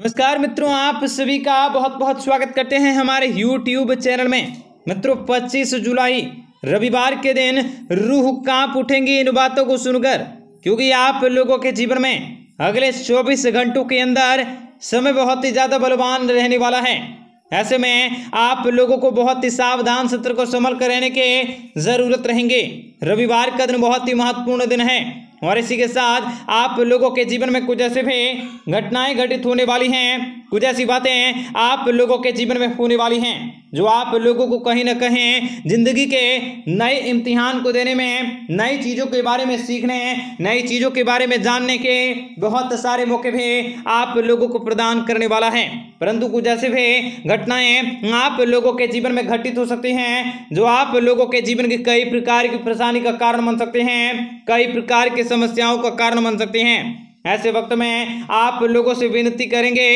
नमस्कार मित्रों, आप सभी का बहुत बहुत स्वागत करते हैं हमारे YouTube चैनल में। मित्रों 25 जुलाई, रविवार के दिन रूह काँप उठेंगी इन बातों को सुनकर, क्योंकि आप लोगों के जीवन में अगले 24 घंटों के अंदर समय बहुत ही ज़्यादा बलवान रहने वाला है। ऐसे में आप लोगों को बहुत ही सावधान सत्र को संभल कर रहने के ज़रूरत रहेंगे। रविवार का दिन बहुत ही महत्वपूर्ण दिन है। और इसी के साथ आप लोगों के जीवन में कुछ ऐसे भी घटनाएँ घटित होने वाली हैं, कुछ ऐसी बातें आप लोगों के जीवन में होने वाली हैं। जो आप लोगों को कहीं ना कहीं ज़िंदगी के नए इम्तिहान को देने में, नई चीज़ों के बारे में सीखने, नई चीज़ों के बारे में जानने के बहुत सारे मौके भी आप लोगों को प्रदान करने वाला है। परंतु कुछ ऐसे भी घटनाएँ आप लोगों के जीवन में घटित हो सकती हैं, जो आप लोगों के जीवन की कई प्रकार की परेशानी का कारण बन सकते हैं, कई प्रकार की समस्याओं का कारण बन सकते हैं। ऐसे वक्त में आप लोगों से विनती करेंगे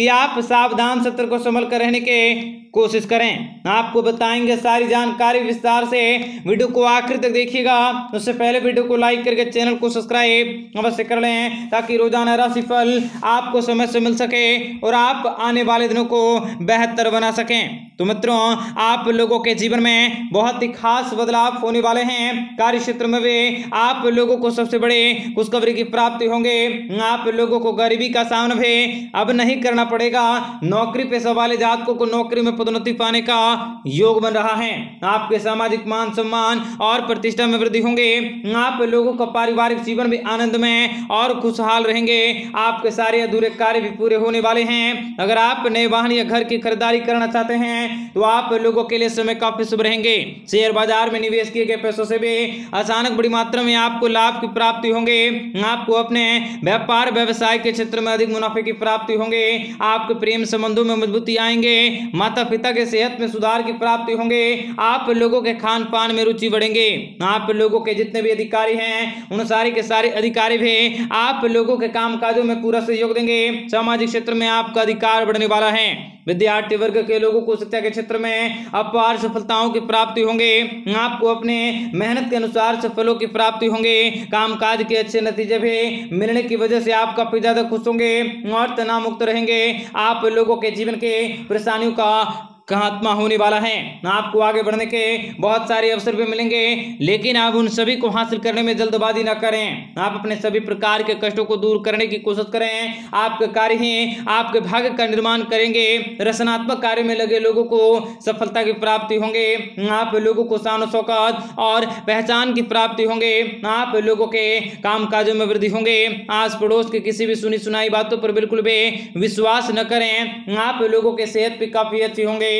कि आप सावधान सत्र को संभल कर रहने के कोशिश करें। आपको बताएँगे, सारी जानकारी विस्तार से वीडियो को आखिर तक देखिएगा। उससे पहले वीडियो को लाइक करके चैनल को सब्सक्राइब अवश्य कर लें, ताकि रोज़ाना राशिफल आपको समय से मिल सके और आप आने वाले दिनों को बेहतर बना सकें। तो मित्रों, आप लोगों के जीवन में बहुत ही खास बदलाव होने वाले हैं। कार्य क्षेत्र में भी आप लोगों को सबसे बड़े खुशखबरी की प्राप्ति होंगे। आप लोगों को गरीबी का सामना भी अब नहीं करना पड़ेगा नौकरी पेशा वाले जातकों को नौकरी में पदोन्नति पाने का योग बन रहा है। आपके सामाजिक मान सम्मान और प्रतिष्ठा में वृद्धि होंगे। आप लोगों का पारिवारिक जीवन भी आनंद में और खुशहाल रहेंगे। आपके सारे अधूरे कार्य भी पूरे होने वाले हैं। अगर आप नए वाहन या घर की खरीदारी करना चाहते हैं तो आप लोगों के लिए समय काफ़ी शुभ रहेंगे। शेयर बाज़ार में निवेश किए गए पैसों से भी अचानक बड़ी मात्रा में आपको लाभ की प्राप्ति होंगे। आपको अपने व्यापार, व्यवसाय के क्षेत्र में अधिक मुनाफे की प्राप्ति होंगे। आपके प्रेम संबंधों में मजबूती आएँगे माता पिता के सेहत में सुधार की प्राप्ति होंगे, आप लोगों के खान पान में रुचि बढ़ेंगे, आप लोगों के जितने भी अधिकारी हैं, उन सारे के सारे अधिकारी भी आप लोगों के काम में पूरा सहयोग देंगे, सामाजिक क्षेत्र में आपका अधिकार बढ़ने वाला है। विद्यार्थी वर्ग के लोगों को शिक्षा के क्षेत्र में अपार सफलताओं की प्राप्ति होंगे। आपको अपने मेहनत के अनुसार सफलों की प्राप्ति होंगे। कामकाज के अच्छे नतीजे भी मिलने की वजह से आप काफ़ी ज़्यादा खुश होंगे और तनाव मुक्त रहेंगे। आप लोगों के जीवन के परेशानियों का खात्मा होने वाला है? आपको आगे बढ़ने के बहुत सारे अवसर भी मिलेंगे, लेकिन आप उन सभी को हासिल करने में जल्दबाजी ना करें। आप अपने सभी प्रकार के कष्टों को दूर करने की कोशिश करें। आपके कार्य ही आपके भाग्य का निर्माण करेंगे। रचनात्मक कार्य में लगे लोगों को सफलता की प्राप्ति होंगे। आप लोगों को शान शौकत और पहचान की प्राप्ति होंगे। आप लोगों के काम काजों में वृद्धि होंगे। आस पड़ोस के किसी भी सुनी सुनाई बातों पर बिल्कुल भी विश्वास न करें। आप लोगों के सेहत भी काफ़ी अच्छी होंगे।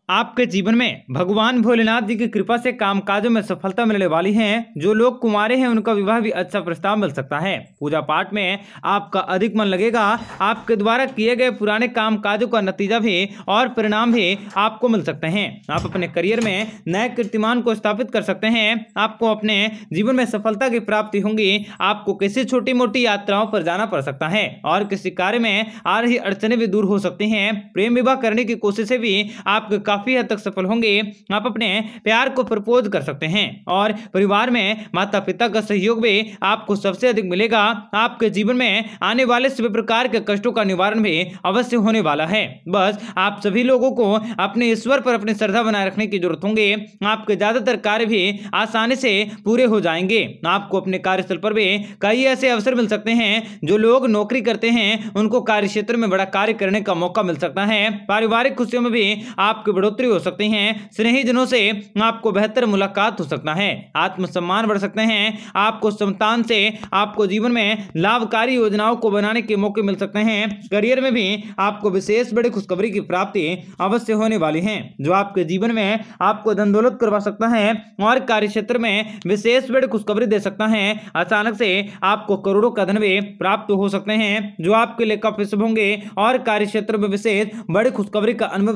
आपके जीवन में भगवान भोलेनाथ जी की कृपा से कामकाजों में सफलता मिलने वाली है। जो लोग कुमारे हैं, उनका विवाह भी अच्छा प्रस्ताव मिल सकता है। पूजा पाठ में आपका अधिक मन लगेगा। आपके द्वारा किए गए पुराने काम काजों का नतीजा भी और परिणाम भी आपको मिल सकते हैं। आप अपने करियर में नए कीर्तिमान को स्थापित कर सकते हैं। आपको अपने जीवन में सफलता की प्राप्ति होंगी। आपको किसी छोटी मोटी यात्राओं पर जाना पड़ सकता है और किसी कार्य में आ रही अड़चने भी दूर हो सकती है। प्रेम विवाह करने की कोशिशें भी आपके काफ़ी हद तक सफल होंगे। आप अपने प्यार को प्रपोज कर सकते हैं और परिवार में माता पिता का सहयोग भी आपको सबसे अधिक मिलेगा। आपके जीवन में आने वाले सभी प्रकार के कष्टों का निवारण भी अवश्य होने वाला है। बस आप सभी लोगों को अपने ईश्वर पर अपनी श्रद्धा बनाए रखने की ज़रूरत होंगे। आपके ज़्यादातर कार्य भी आसानी से पूरे हो जाएँगे। आपको अपने कार्यस्थल पर भी कई ऐसे अवसर मिल सकते हैं जो लोग नौकरी करते हैं, उनको कार्य में बड़ा कार्य करने का मौका मिल सकता है। पारिवारिक खुशियों में भी आपकी बढ़ोतरी हो सकती है, स्नेहीजनों से आपको बेहतर मुलाकात हो सकता है। आत्मसम्मान बढ़ सकते हैं, आपको संतान से आपको जीवन में लाभकारी योजनाओं को बनाने के मौके मिल सकते हैं। करियर में भी आपको विशेष बड़ी खुशखबरी की प्राप्ति अवश्य होने वाली है, जो आपके जीवन में आपको धन दौलत करवा सकता है और कार्य क्षेत्र में विशेष बड़ी खुशखबरी दे सकता है। अचानक से आपको करोड़ों का धन भी प्राप्त हो सकते हैं, जो आपके लिए काफ़ी शुभ होंगे और कार्य क्षेत्र में विशेष बड़ी खुशखबरी का अनुभव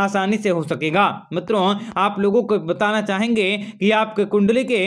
आसानी से हो सकेगा। मित्रों, आप लोगों को बताना चाहेंगे कि आपके कुंडली के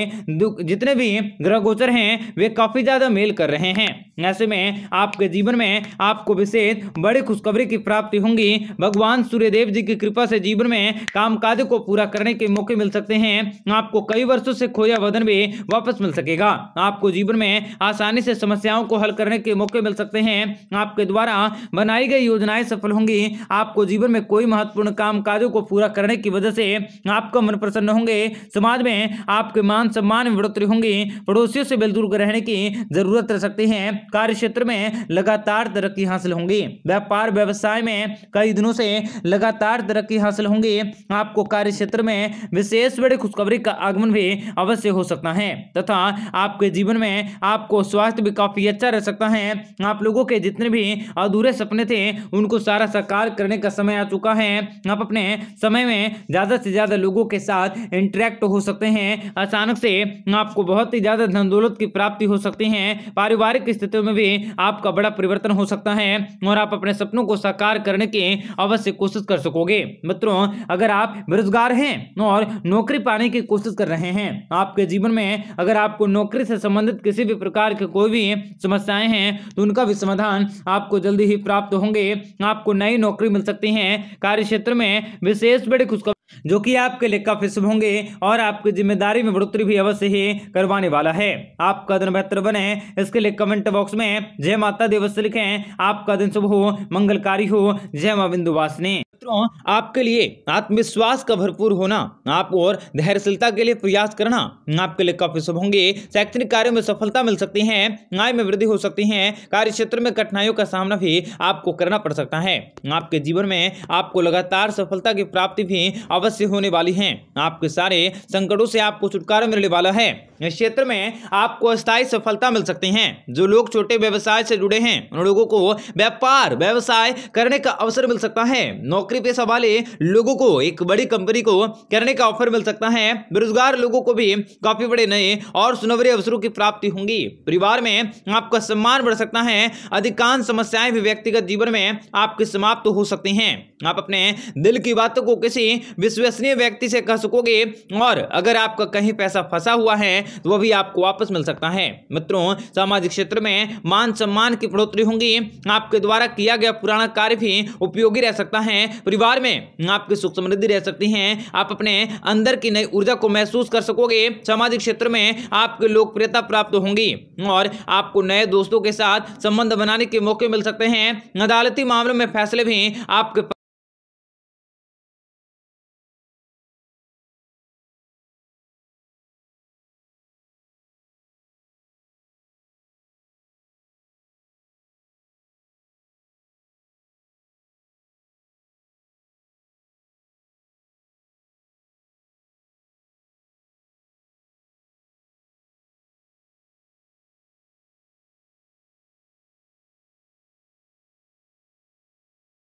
जितने भी ग्रह गोचर हैं, वे काफ़ी ज़्यादा मेल कर रहे हैं। ऐसे में आपके जीवन में आपको विशेष बड़ी खुशखबरी की प्राप्ति होंगी। भगवान सूर्यदेव जी की कृपा से जीवन में कामकाज को पूरा करने के मौके मिल सकते हैं। आपको कई वर्षों से खोया वज़न भी वापस मिल सकेगा। आपको जीवन में आसानी से समस्याओं को हल करने के मौके मिल सकते हैं। आपके द्वारा बनाई गई योजनाएँ सफल होंगी। आपको जीवन में कोई महत्वपूर्ण काम काजों को पूरा करने की वजह से आपका मन प्रसन्न होंगे, समाज में आपके मान सम्मान में बढ़ोतरी होंगी, पड़ोसियों से मिलजुल रहने की ज़रूरत रह सकती है कार्य क्षेत्र में लगातार तरक्की हासिल होंगी, व्यापार व्यवसाय में कई दिनों से लगातार तरक्की हासिल होंगी, आपको कार्य क्षेत्र में विशेष बड़ी खुशखबरी का आगमन भी अवश्य हो सकता है, तथा आपके जीवन में आपको स्वास्थ्य भी काफ़ी अच्छा रह सकता है, आप लोगों के जितने भी अधूरे सपने थे, उनको सारा साकार करने का समय आ चुका है, आप अपने समय में ज़्यादा से ज़्यादा लोगों के साथ इंटरेक्ट हो सकते हैं। अचानक से आपको बहुत ही ज़्यादा धन दौलत की प्राप्ति हो सकती है। पारिवारिक स्थितियों में भी आपका बड़ा परिवर्तन हो सकता है और आप अपने सपनों को साकार करने की अवश्य कोशिश कर सकोगे। मित्रों, अगर आप बेरोजगार हैं और नौकरी पाने की कोशिश कर रहे हैं, आपके जीवन में अगर आपको नौकरी से संबंधित किसी भी प्रकार की कोई भी समस्याएँ हैं तो उनका भी समाधान आपको जल्दी ही प्राप्त होंगे। आपको नई नौकरी मिल सकती है। कार्य क्षेत्र में विशेष बड़ी खुशखबरी जो कि आपके लिए काफ़ी शुभ होंगे और आपकी ज़िम्मेदारी में बढ़ोतरी भी अवश्य ही करवाने वाला है। आपका दिन बेहतर बने, इसके लिए कमेंट बॉक्स में जय माता दिवस लिखें। आपका दिन शुभ हो, मंगलकारी हो। जय माँ बिंदुवासिनी मित्रों, आपके लिए आत्मविश्वास का भरपूर होना, आप और धैर्यशीलता के लिए प्रयास करना, आपके लिए काफ़ी शुभ होंगे। शैक्षणिक कार्यों में सफलता मिल सकती है, आय में वृद्धि हो सकती है, कार्य क्षेत्र में कठिनाइयों का सामना भी आपको करना पड़ सकता है। आपके जीवन में आपको लगातार सफलता की प्राप्ति भी अवश्य होने वाली है। आपके सारे संकटों से आपको छुटकारा मिलने वाला है। इस क्षेत्र में आपको अस्थायी सफलता मिल सकती है। जो लोग छोटे व्यवसाय से जुड़े हैं, उन लोगों को व्यापार, व्यवसाय करने का अवसर मिल सकता है। नौकरी पेशा वाले लोगों को, एक बड़ी कंपनी को करने का ऑफ़र मिल सकता है। बेरोजगार लोगों को भी काफ़ी बड़े नए और सुनवरे अवसरों की प्राप्ति होंगी। परिवार में आपका सम्मान बढ़ सकता है। अधिकांश समस्याएँ भी व्यक्तिगत जीवन में आपकी समाप्त तो हो सकती हैं। आप अपने दिल की बातों को किसी विश्वसनीय व्यक्ति से कह सकोगे, और अगर आपका कहीं पैसा फंसा हुआ है तो वह भी आपको वापस मिल सकता है। मित्रों, सामाजिक क्षेत्र में मान सम्मान की बढ़ोतरी होंगी। आपके द्वारा किया गया पुराना कार्य भी उपयोगी रह सकता है। परिवार में आपकी सुख समृद्धि रह सकती है। आप अपने अंदर की नई ऊर्जा को महसूस कर सकोगे। सामाजिक क्षेत्र में आपकी लोकप्रियता प्राप्त होंगी, और आपको नए दोस्तों के साथ संबंध बनाने के मौके मिल सकते हैं। अदालती मामलों में फैसले भी आपके